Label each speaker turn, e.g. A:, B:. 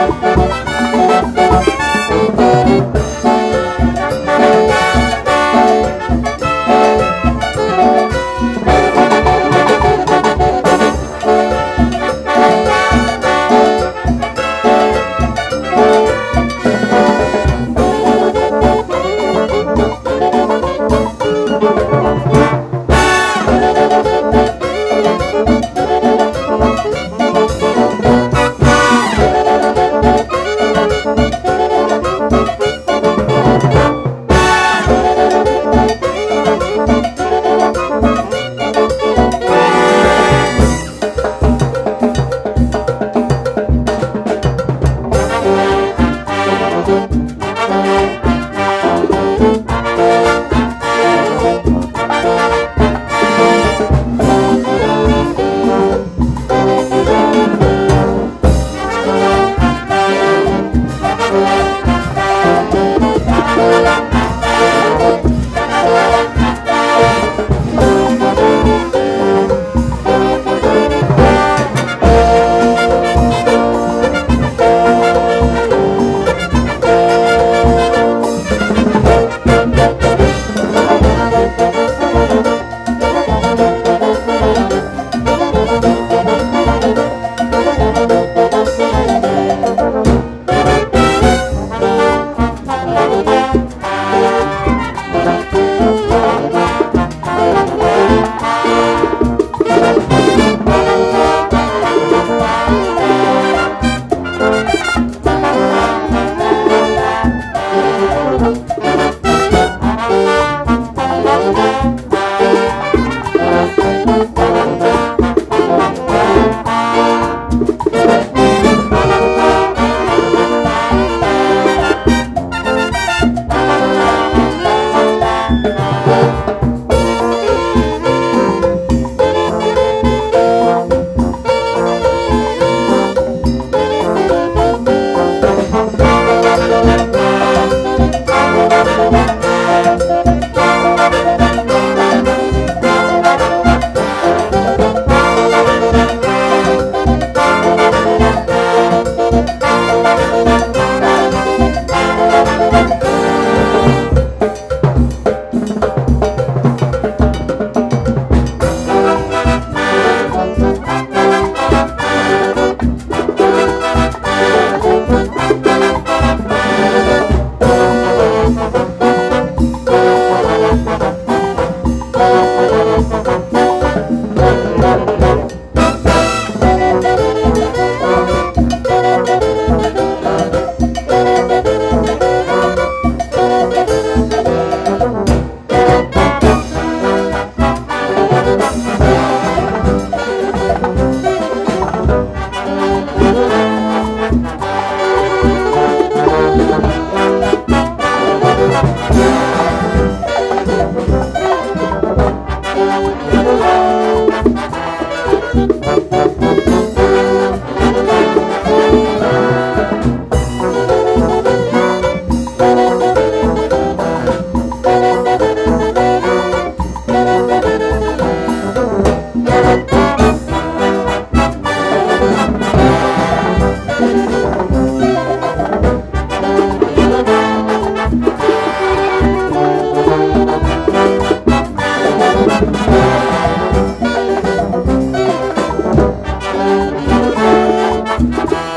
A: Thank you. Thank you. Thank you. Thank